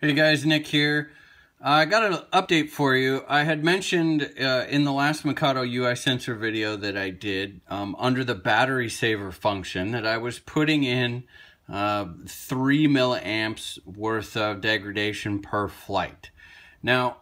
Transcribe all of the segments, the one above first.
Hey guys, Nick here. I got an update for you. I had mentioned uh, in the last Mikado UI sensor video that I did um, under the battery saver function that I was putting in uh, 3 milliamps worth of degradation per flight. Now,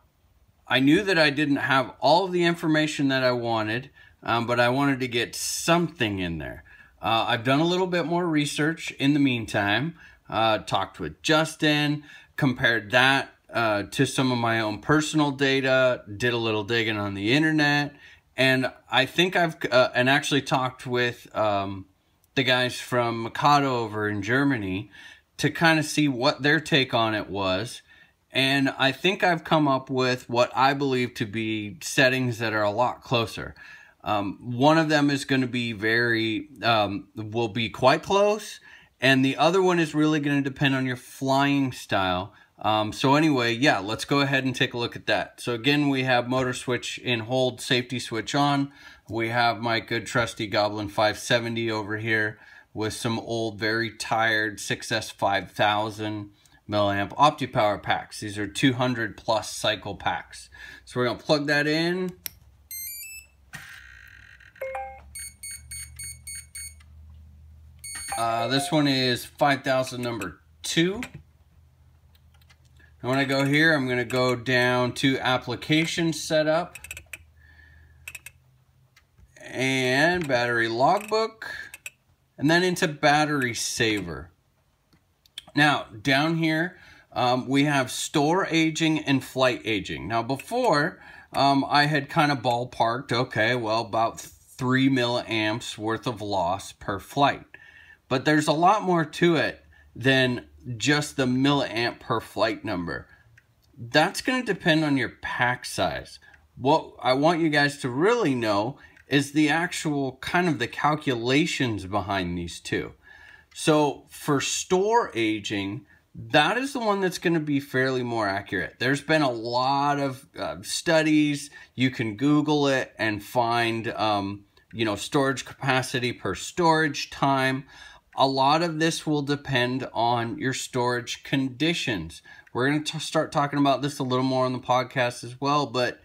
I knew that I didn't have all of the information that I wanted, um, but I wanted to get something in there. Uh, I've done a little bit more research in the meantime, uh, talked with Justin, compared that uh, to some of my own personal data, did a little digging on the internet, and I think I've uh, and actually talked with um, the guys from Mikado over in Germany to kind of see what their take on it was. And I think I've come up with what I believe to be settings that are a lot closer. Um, one of them is going to be very, um, will be quite close. And the other one is really going to depend on your flying style. Um, so anyway, yeah, let's go ahead and take a look at that. So again, we have motor switch in hold, safety switch on. We have my good trusty Goblin 570 over here with some old, very tired 6S 5000 milliamp OptiPower packs. These are 200 plus cycle packs. So we're gonna plug that in. Uh, this one is 5000 number two. And when I go here, I'm going to go down to application setup and battery logbook and then into battery saver. Now, down here, um, we have store aging and flight aging. Now, before, um, I had kind of ballparked, okay, well, about 3 milliamps worth of loss per flight. But there's a lot more to it than just the milliamp per flight number. That's going to depend on your pack size. What I want you guys to really know is the actual kind of the calculations behind these two. So for store aging, that is the one that's going to be fairly more accurate. There's been a lot of uh, studies. You can Google it and find, um, you know, storage capacity per storage time a lot of this will depend on your storage conditions. We're going to start talking about this a little more on the podcast as well, but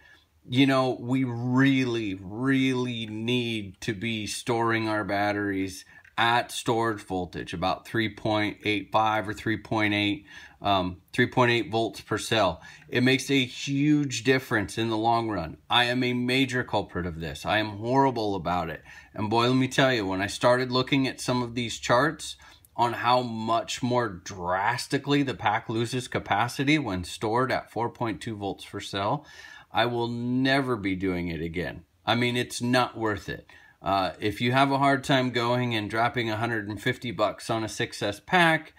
you know, we really, really need to be storing our batteries at storage voltage, about 3.85 or 3.8 um, 3.8 volts per cell. It makes a huge difference in the long run. I am a major culprit of this. I am horrible about it. And boy, let me tell you, when I started looking at some of these charts on how much more drastically the pack loses capacity when stored at 4.2 volts per cell, I will never be doing it again. I mean, it's not worth it. Uh, if you have a hard time going and dropping 150 bucks on a 6S pack,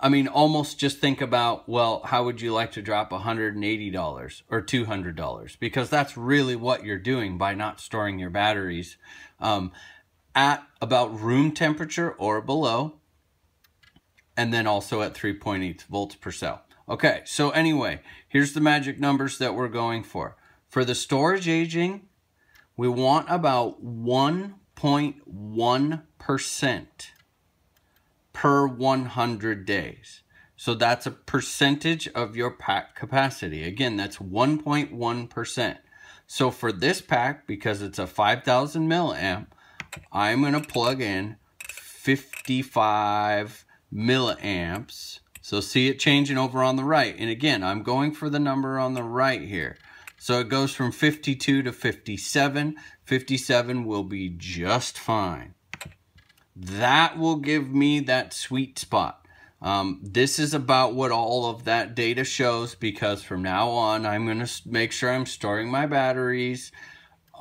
I mean, almost just think about, well, how would you like to drop $180 or $200? Because that's really what you're doing by not storing your batteries um, at about room temperature or below, and then also at 3.8 volts per cell. Okay, so anyway, here's the magic numbers that we're going for. For the storage aging, we want about 1.1% per 100 days. So that's a percentage of your pack capacity. Again, that's 1.1%. So for this pack, because it's a 5000 milliamp, I'm going to plug in 55 milliamps. So see it changing over on the right. And again, I'm going for the number on the right here. So it goes from 52 to 57. 57 will be just fine. That will give me that sweet spot. Um, this is about what all of that data shows because from now on, I'm going to make sure I'm storing my batteries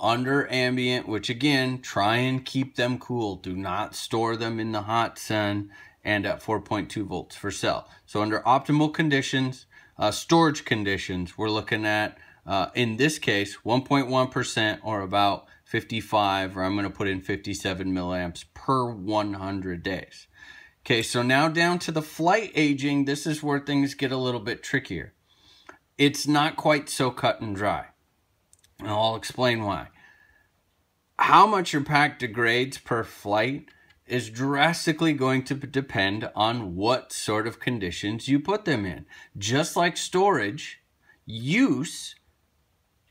under ambient, which again, try and keep them cool. Do not store them in the hot sun and at 4.2 volts for cell. So under optimal conditions, uh, storage conditions, we're looking at, uh, in this case, 1.1% or about 55, or I'm going to put in 57 milliamps per 100 days. Okay, so now down to the flight aging, this is where things get a little bit trickier. It's not quite so cut and dry. And I'll explain why. How much your pack degrades per flight is drastically going to depend on what sort of conditions you put them in. Just like storage, use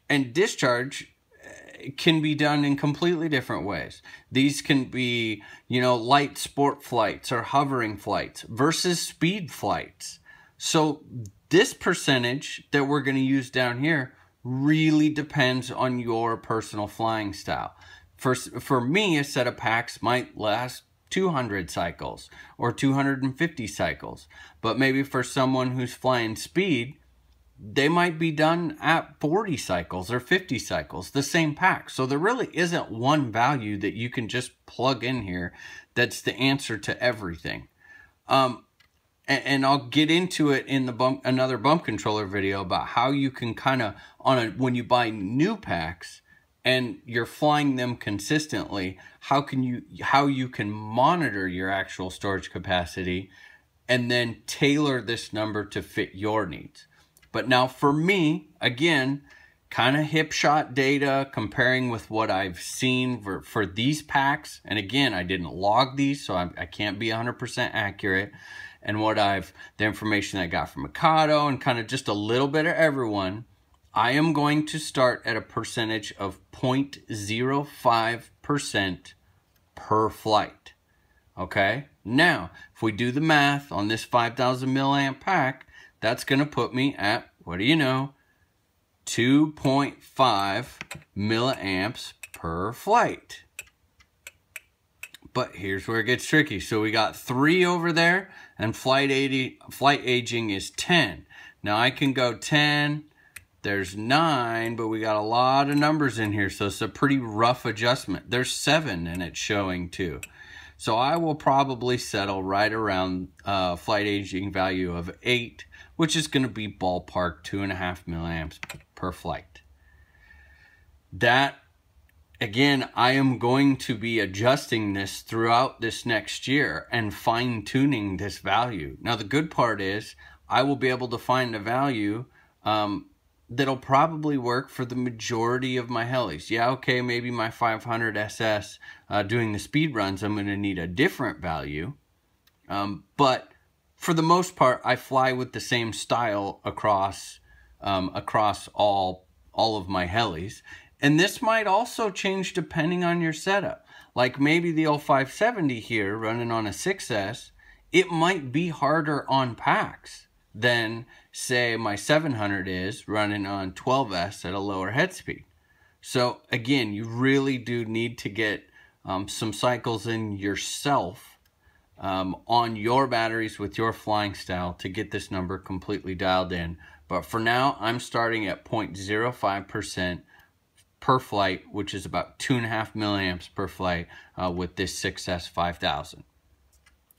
and discharge eh, can be done in completely different ways. These can be, you know, light sport flights or hovering flights versus speed flights. So this percentage that we're going to use down here really depends on your personal flying style. For, for me, a set of packs might last 200 cycles or 250 cycles. But maybe for someone who's flying speed, they might be done at 40 cycles or 50 cycles, the same pack. So there really isn't one value that you can just plug in here that's the answer to everything. Um, and, and I'll get into it in the bump another bump controller video about how you can kind of on a when you buy new packs and you're flying them consistently, how can you how you can monitor your actual storage capacity and then tailor this number to fit your needs. But now for me, again, kind of hip shot data comparing with what I've seen for, for these packs. And again, I didn't log these, so I, I can't be 100% accurate. And what I've, the information I got from Mikado and kind of just a little bit of everyone, I am going to start at a percentage of 0.05% per flight. Okay? Now, if we do the math on this 5,000 milliamp pack, that's going to put me at, what do you know, 2.5 milliamps per flight. But here's where it gets tricky. So we got three over there, and flight, 80, flight aging is 10. Now I can go 10, there's nine, but we got a lot of numbers in here, so it's a pretty rough adjustment. There's seven, and it's showing too. So I will probably settle right around uh, flight aging value of eight, which is going to be ballpark two and a half milliamps per flight. That, again, I am going to be adjusting this throughout this next year and fine tuning this value. Now, the good part is I will be able to find a value um, that'll probably work for the majority of my helis. Yeah, okay, maybe my 500 SS uh, doing the speed runs, I'm going to need a different value. Um, but for the most part, I fly with the same style across um, across all all of my helis. And this might also change depending on your setup. Like maybe the 0570 here running on a 6S, it might be harder on packs than say my 700 is running on 12S at a lower head speed. So again, you really do need to get um, some cycles in yourself um, on your batteries with your flying style to get this number completely dialed in. But for now, I'm starting at 0.05% per flight, which is about two and a half milliamps per flight uh, with this 6S 5000.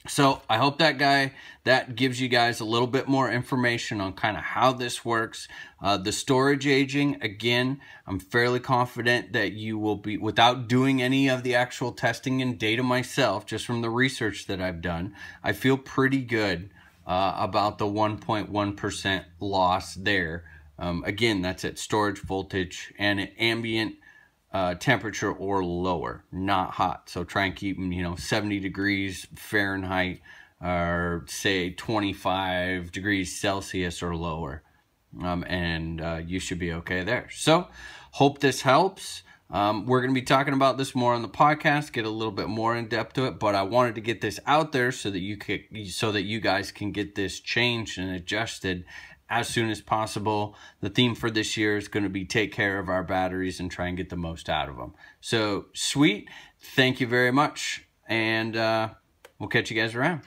So I hope that guy, that gives you guys a little bit more information on kind of how this works. Uh, the storage aging, again, I'm fairly confident that you will be, without doing any of the actual testing and data myself, just from the research that I've done, I feel pretty good uh, about the 1.1% loss there. Um, again, that's at storage voltage and ambient uh, temperature or lower, not hot. So try and keep them, you know, 70 degrees Fahrenheit or say 25 degrees Celsius or lower. Um, and uh, you should be okay there. So hope this helps. Um, we're going to be talking about this more on the podcast, get a little bit more in depth to it, but I wanted to get this out there so that you could, so that you guys can get this changed and adjusted as soon as possible. The theme for this year is going to be take care of our batteries and try and get the most out of them. So, sweet. Thank you very much. And uh, we'll catch you guys around.